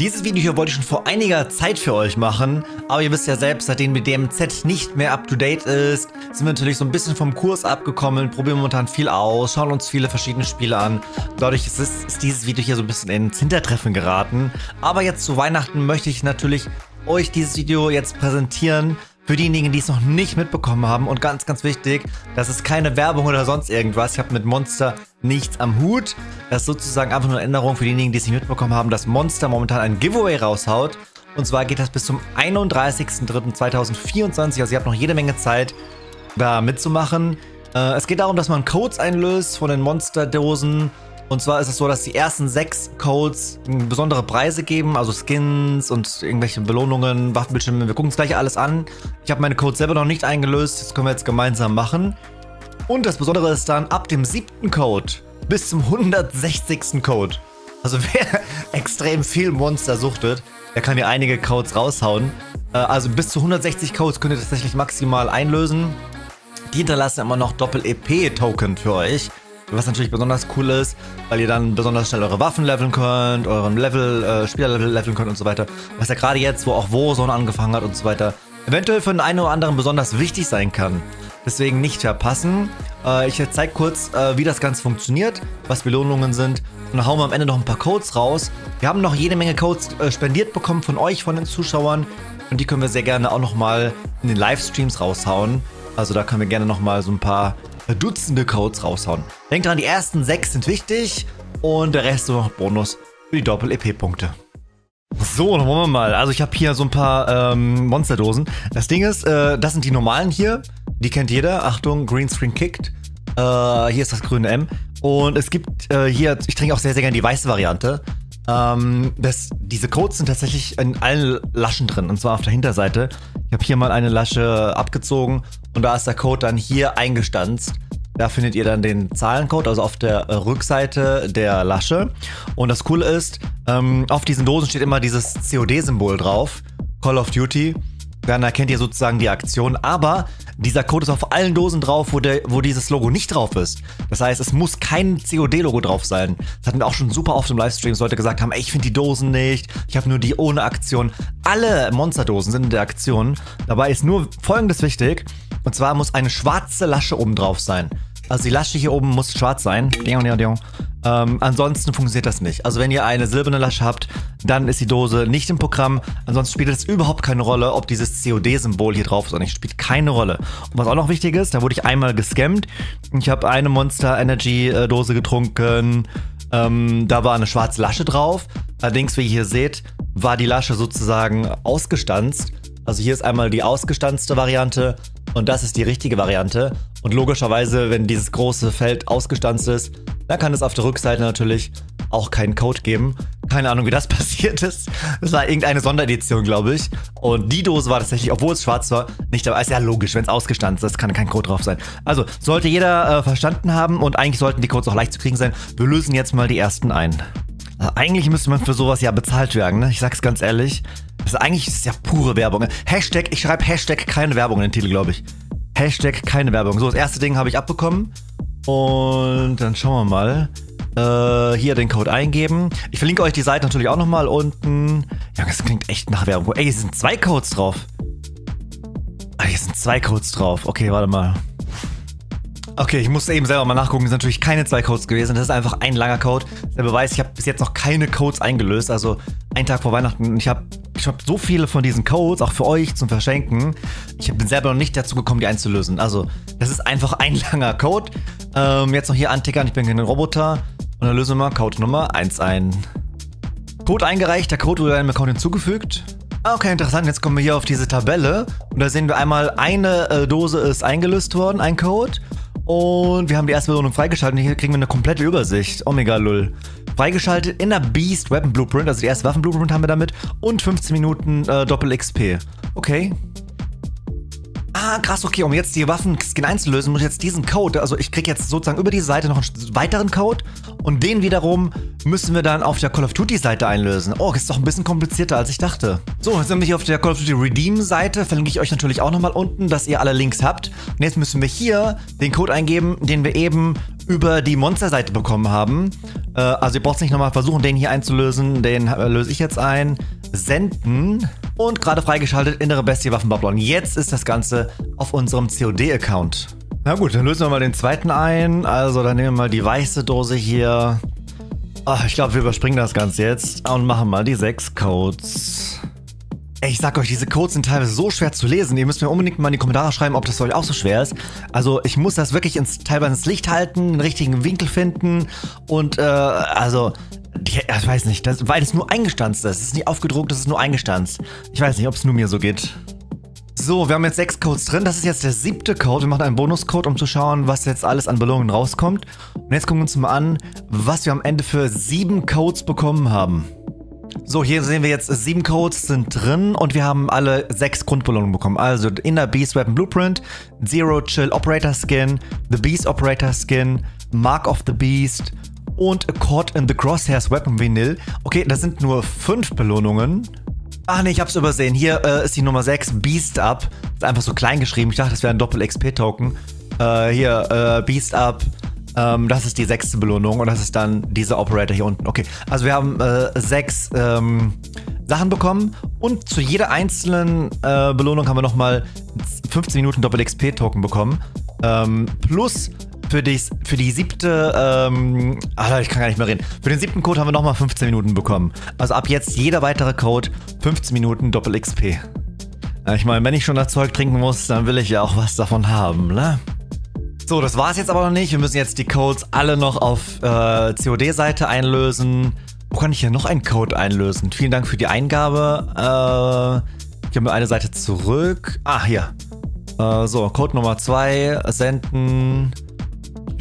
Dieses Video hier wollte ich schon vor einiger Zeit für euch machen, aber ihr wisst ja selbst, seitdem die DMZ nicht mehr up-to-date ist, sind wir natürlich so ein bisschen vom Kurs abgekommen, probieren momentan viel aus, schauen uns viele verschiedene Spiele an. Dadurch ist, es, ist dieses Video hier so ein bisschen ins Hintertreffen geraten. Aber jetzt zu Weihnachten möchte ich natürlich euch dieses Video jetzt präsentieren, für diejenigen, die es noch nicht mitbekommen haben und ganz, ganz wichtig, das ist keine Werbung oder sonst irgendwas. Ich habe mit Monster nichts am Hut. Das ist sozusagen einfach nur eine Änderung für diejenigen, die es nicht mitbekommen haben, dass Monster momentan ein Giveaway raushaut. Und zwar geht das bis zum 31.03.2024. Also ihr habt noch jede Menge Zeit, da mitzumachen. Äh, es geht darum, dass man Codes einlöst von den Monsterdosen und zwar ist es so, dass die ersten sechs Codes besondere Preise geben, also Skins und irgendwelche Belohnungen, Waffenbildschirme. Wir gucken uns gleich alles an. Ich habe meine Codes selber noch nicht eingelöst, das können wir jetzt gemeinsam machen. Und das Besondere ist dann, ab dem siebten Code bis zum 160. Code. Also wer extrem viel Monster suchtet, der kann hier einige Codes raushauen. Äh, also bis zu 160 Codes könnt ihr tatsächlich maximal einlösen. Die hinterlassen immer noch Doppel-EP-Token für euch. Was natürlich besonders cool ist, weil ihr dann besonders schnell eure Waffen leveln könnt, euren Level, äh, Spielerlevel leveln könnt und so weiter. Was ja gerade jetzt, wo auch Warzone angefangen hat und so weiter, eventuell für den einen oder anderen besonders wichtig sein kann. Deswegen nicht verpassen. Äh, ich zeige kurz, äh, wie das Ganze funktioniert, was Belohnungen sind. Und dann hauen wir am Ende noch ein paar Codes raus. Wir haben noch jede Menge Codes äh, spendiert bekommen von euch, von den Zuschauern. Und die können wir sehr gerne auch nochmal in den Livestreams raushauen. Also da können wir gerne nochmal so ein paar Dutzende Codes raushauen. Denkt dran, die ersten sechs sind wichtig und der Rest so noch Bonus für die Doppel-EP-Punkte. So, dann wollen wir mal. Also ich habe hier so ein paar ähm, Monsterdosen. Das Ding ist, äh, das sind die normalen hier. Die kennt jeder. Achtung, Greenscreen kickt. Äh, hier ist das grüne M. Und es gibt äh, hier, ich trinke auch sehr, sehr gerne die weiße Variante. Ähm, das, diese Codes sind tatsächlich in allen Laschen drin. Und zwar auf der Hinterseite. Ich habe hier mal eine Lasche abgezogen und da ist der Code dann hier eingestanzt. Da findet ihr dann den Zahlencode, also auf der äh, Rückseite der Lasche. Und das Coole ist, ähm, auf diesen Dosen steht immer dieses COD-Symbol drauf. Call of Duty. Dann erkennt ihr sozusagen die Aktion. Aber dieser Code ist auf allen Dosen drauf, wo, der, wo dieses Logo nicht drauf ist. Das heißt, es muss kein COD-Logo drauf sein. Das hatten wir auch schon super oft im Livestream, Leute gesagt haben, ey, ich finde die Dosen nicht. Ich habe nur die ohne Aktion. Alle Monsterdosen sind in der Aktion. Dabei ist nur Folgendes wichtig. Und zwar muss eine schwarze Lasche oben drauf sein. Also die Lasche hier oben muss schwarz sein. Ähm, ansonsten funktioniert das nicht. Also wenn ihr eine silberne Lasche habt, dann ist die Dose nicht im Programm. Ansonsten spielt es überhaupt keine Rolle, ob dieses COD-Symbol hier drauf ist oder nicht. Spielt keine Rolle. Und was auch noch wichtig ist, da wurde ich einmal gescammt. Ich habe eine Monster Energy äh, Dose getrunken. Ähm, da war eine schwarze Lasche drauf. Allerdings, wie ihr hier seht, war die Lasche sozusagen ausgestanzt. Also hier ist einmal die ausgestanzte Variante und das ist die richtige Variante. Und logischerweise, wenn dieses große Feld ausgestanzt ist, dann kann es auf der Rückseite natürlich auch keinen Code geben. Keine Ahnung, wie das passiert ist. Das war irgendeine Sonderedition, glaube ich. Und die Dose war tatsächlich, obwohl es schwarz war, nicht dabei. Ist ja logisch, wenn es ausgestanzt ist, kann kein Code drauf sein. Also, sollte jeder äh, verstanden haben und eigentlich sollten die Codes auch leicht zu kriegen sein. Wir lösen jetzt mal die ersten ein. Also eigentlich müsste man für sowas ja bezahlt werden, ne? Ich sag's ganz ehrlich. Das ist eigentlich ja pure Werbung. Hashtag, ich schreibe Hashtag keine Werbung in den Titel, glaube ich. Hashtag keine Werbung. So, das erste Ding habe ich abbekommen. Und dann schauen wir mal. Äh, hier den Code eingeben. Ich verlinke euch die Seite natürlich auch nochmal unten. Ja, das klingt echt nach Werbung. Ey, hier sind zwei Codes drauf. Ah, hier sind zwei Codes drauf. Okay, warte mal. Okay, ich musste eben selber mal nachgucken. Es sind natürlich keine zwei Codes gewesen. Das ist einfach ein langer Code. Der Beweis, ich habe bis jetzt noch keine Codes eingelöst. Also ein Tag vor Weihnachten. Ich habe ich habe so viele von diesen Codes, auch für euch zum Verschenken. Ich bin selber noch nicht dazu gekommen, die einzulösen. Also, das ist einfach ein langer Code. Ähm, jetzt noch hier antickern, ich bin kein Roboter. Und dann lösen wir mal Code Nummer 1 ein. Code eingereicht, der Code wurde einem Account hinzugefügt. Ah, okay, interessant. Jetzt kommen wir hier auf diese Tabelle. Und da sehen wir einmal, eine äh, Dose ist eingelöst worden, ein Code. Und wir haben die erste Belohnung freigeschaltet. Und hier kriegen wir eine komplette Übersicht. Omega Lull freigeschaltet. in der Beast Weapon Blueprint, also die erste Waffen Blueprint haben wir damit. Und 15 Minuten äh, Doppel XP. Okay. Ah, krass, okay, um jetzt die Waffenskin einzulösen, muss ich jetzt diesen Code, also ich kriege jetzt sozusagen über diese Seite noch einen weiteren Code und den wiederum müssen wir dann auf der Call of Duty Seite einlösen. Oh, ist doch ein bisschen komplizierter, als ich dachte. So, jetzt sind wir hier auf der Call of Duty Redeem Seite, verlinke ich euch natürlich auch nochmal unten, dass ihr alle Links habt. Und jetzt müssen wir hier den Code eingeben, den wir eben über die Monsterseite bekommen haben. Äh, also ihr braucht es nicht nochmal versuchen, den hier einzulösen. Den äh, löse ich jetzt ein. Senden. Und gerade freigeschaltet, innere Bestie Waffenbabylon. Jetzt ist das Ganze auf unserem COD-Account. Na gut, dann lösen wir mal den zweiten ein. Also dann nehmen wir mal die weiße Dose hier. Ach, ich glaube, wir überspringen das Ganze jetzt und machen mal die sechs Codes. Ich sag euch, diese Codes sind teilweise so schwer zu lesen. Ihr müsst mir unbedingt mal in die Kommentare schreiben, ob das für euch auch so schwer ist. Also ich muss das wirklich ins, teilweise ins Licht halten, den richtigen Winkel finden und äh, also die, ich weiß nicht, das, weil es nur eingestanzt ist. Es ist nicht aufgedruckt, es ist nur eingestanzt. Ich weiß nicht, ob es nur mir so geht. So, wir haben jetzt sechs Codes drin. Das ist jetzt der siebte Code. Wir machen einen Bonuscode, um zu schauen, was jetzt alles an Belohnungen rauskommt. Und jetzt gucken wir uns mal an, was wir am Ende für sieben Codes bekommen haben. So, hier sehen wir jetzt, sieben Codes sind drin und wir haben alle sechs Grundbelohnungen bekommen. Also Inner Beast Weapon Blueprint, Zero Chill Operator Skin, The Beast Operator Skin, Mark of the Beast und Caught in the Crosshairs Weapon Vinyl. Okay, das sind nur fünf Belohnungen. Ach nee, ich hab's übersehen. Hier äh, ist die Nummer 6, Beast Up. Ist einfach so klein geschrieben. Ich dachte, das wäre ein Doppel-XP-Token. Äh, hier, äh, Beast Up ähm, das ist die sechste Belohnung und das ist dann dieser Operator hier unten. Okay, also wir haben äh, sechs ähm, Sachen bekommen und zu jeder einzelnen äh, Belohnung haben wir nochmal 15 Minuten Doppel-XP-Token bekommen. Ähm, plus für die, für die siebte, ähm, Alter, ich kann gar nicht mehr reden. Für den siebten Code haben wir nochmal 15 Minuten bekommen. Also ab jetzt jeder weitere Code 15 Minuten Doppel-XP. Ich meine, wenn ich schon das Zeug trinken muss, dann will ich ja auch was davon haben, ne? So, das war es jetzt aber noch nicht. Wir müssen jetzt die Codes alle noch auf äh, COD-Seite einlösen. Wo kann ich hier noch einen Code einlösen? Vielen Dank für die Eingabe. Äh, ich habe eine Seite zurück. Ah, hier. Äh, so, Code Nummer 2, senden.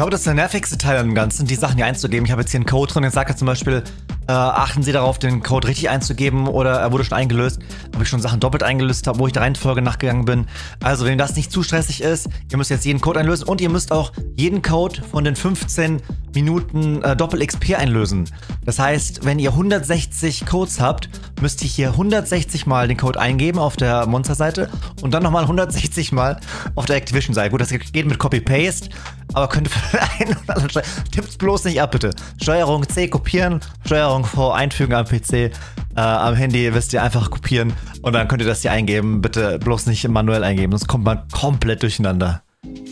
Ich glaube, das ist der nervigste Teil am Ganzen, die Sachen hier einzugeben. Ich habe jetzt hier einen Code drin, jetzt sagt er zum Beispiel, äh, achten Sie darauf, den Code richtig einzugeben oder er wurde schon eingelöst. Ob ich schon Sachen doppelt eingelöst habe, wo ich der Reihenfolge nachgegangen bin. Also, wenn das nicht zu stressig ist, ihr müsst jetzt jeden Code einlösen und ihr müsst auch jeden Code von den 15 Minuten äh, Doppel-XP einlösen. Das heißt, wenn ihr 160 Codes habt, müsst ihr hier 160 Mal den Code eingeben auf der Monster-Seite und dann nochmal 160 Mal auf der Activision-Seite. Gut, das geht mit Copy-Paste, aber könnte für einen oder anderen. Tippt's bloß nicht ab, bitte. Steuerung C kopieren, Steuerung V einfügen am PC. Äh, am Handy wisst ihr einfach kopieren und dann könnt ihr das hier eingeben. Bitte bloß nicht manuell eingeben, sonst kommt man komplett durcheinander.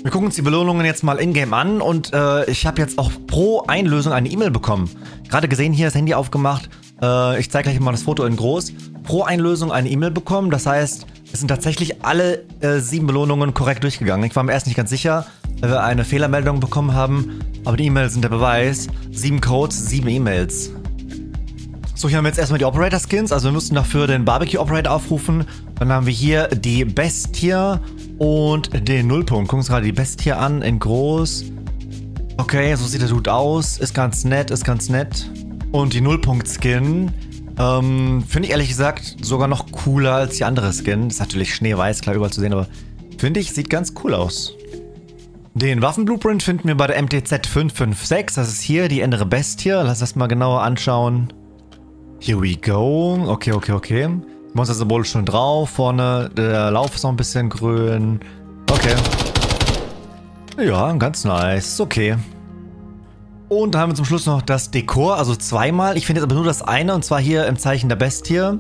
Wir gucken uns die Belohnungen jetzt mal in-game an und äh, ich habe jetzt auch pro Einlösung eine E-Mail bekommen. Gerade gesehen, hier das Handy aufgemacht. Äh, ich zeige gleich mal das Foto in groß. Pro Einlösung eine E-Mail bekommen. Das heißt, es sind tatsächlich alle äh, sieben Belohnungen korrekt durchgegangen. Ich war mir erst nicht ganz sicher, weil wir eine Fehlermeldung bekommen haben. Aber die E-Mails sind der Beweis. Sieben Codes, sieben E-Mails. So, hier haben wir jetzt erstmal die Operator Skins. Also wir müssen dafür den Barbecue Operator aufrufen. Dann haben wir hier die Bestie und den Nullpunkt. Gucken uns gerade die Bestie an in groß. Okay, so sieht der Dude aus. Ist ganz nett, ist ganz nett. Und die Nullpunkt-Skin ähm, finde ich ehrlich gesagt sogar noch cooler als die andere Skin. Ist natürlich schneeweiß, klar überall zu sehen, aber finde ich, sieht ganz cool aus. Den Waffenblueprint finden wir bei der MTZ 556. Das ist hier die innere Bestie. Lass das mal genauer anschauen. Here we go. Okay, okay, okay. Monster-Symbol schon drauf. Vorne der Lauf ist noch ein bisschen grün. Okay. Ja, ganz nice. Okay. Und dann haben wir zum Schluss noch das Dekor, also zweimal. Ich finde jetzt aber nur das eine, und zwar hier im Zeichen der Bestie.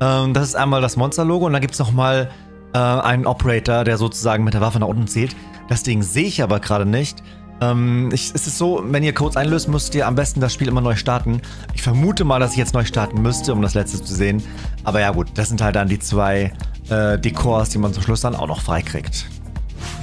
Ähm, das ist einmal das Monster-Logo und dann gibt es nochmal äh, einen Operator, der sozusagen mit der Waffe nach unten zählt. Das Ding sehe ich aber gerade nicht. Ähm, ich, es ist so, wenn ihr Codes einlöst, müsst ihr am besten das Spiel immer neu starten. Ich vermute mal, dass ich jetzt neu starten müsste, um das letzte zu sehen. Aber ja gut, das sind halt dann die zwei äh, Dekors, die man zum Schluss dann auch noch freikriegt.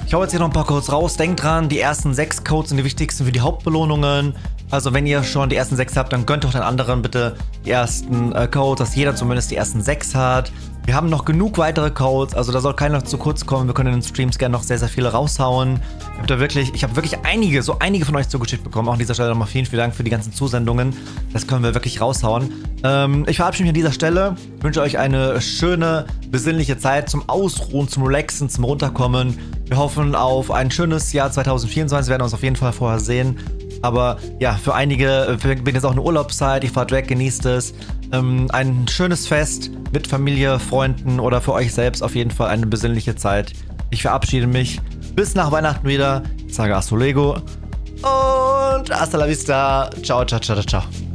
Ich hau jetzt hier noch ein paar Codes raus. Denkt dran, die ersten sechs Codes sind die wichtigsten für die Hauptbelohnungen. Also wenn ihr schon die ersten sechs habt, dann gönnt doch den anderen bitte die ersten äh, Codes, dass jeder zumindest die ersten sechs hat. Wir haben noch genug weitere Codes, also da soll keiner zu kurz kommen. Wir können in den Streams gerne noch sehr, sehr viele raushauen. Ich habe wirklich, ich habe wirklich einige, so einige von euch zugeschickt bekommen. Auch an dieser Stelle nochmal vielen, vielen Dank für die ganzen Zusendungen. Das können wir wirklich raushauen. Ähm, ich verabschiede mich an dieser Stelle. Ich wünsche euch eine schöne, besinnliche Zeit zum Ausruhen, zum Relaxen, zum Runterkommen. Wir hoffen auf ein schönes Jahr 2024. Wir werden uns auf jeden Fall vorher sehen. Aber ja, für einige bin jetzt auch eine Urlaubszeit. Ich fahrt weg, genießt es. Ähm, ein schönes Fest mit Familie, Freunden oder für euch selbst auf jeden Fall eine besinnliche Zeit. Ich verabschiede mich. Bis nach Weihnachten wieder. Ich sage Astolego. und hasta la vista. Ciao, ciao, ciao, ciao.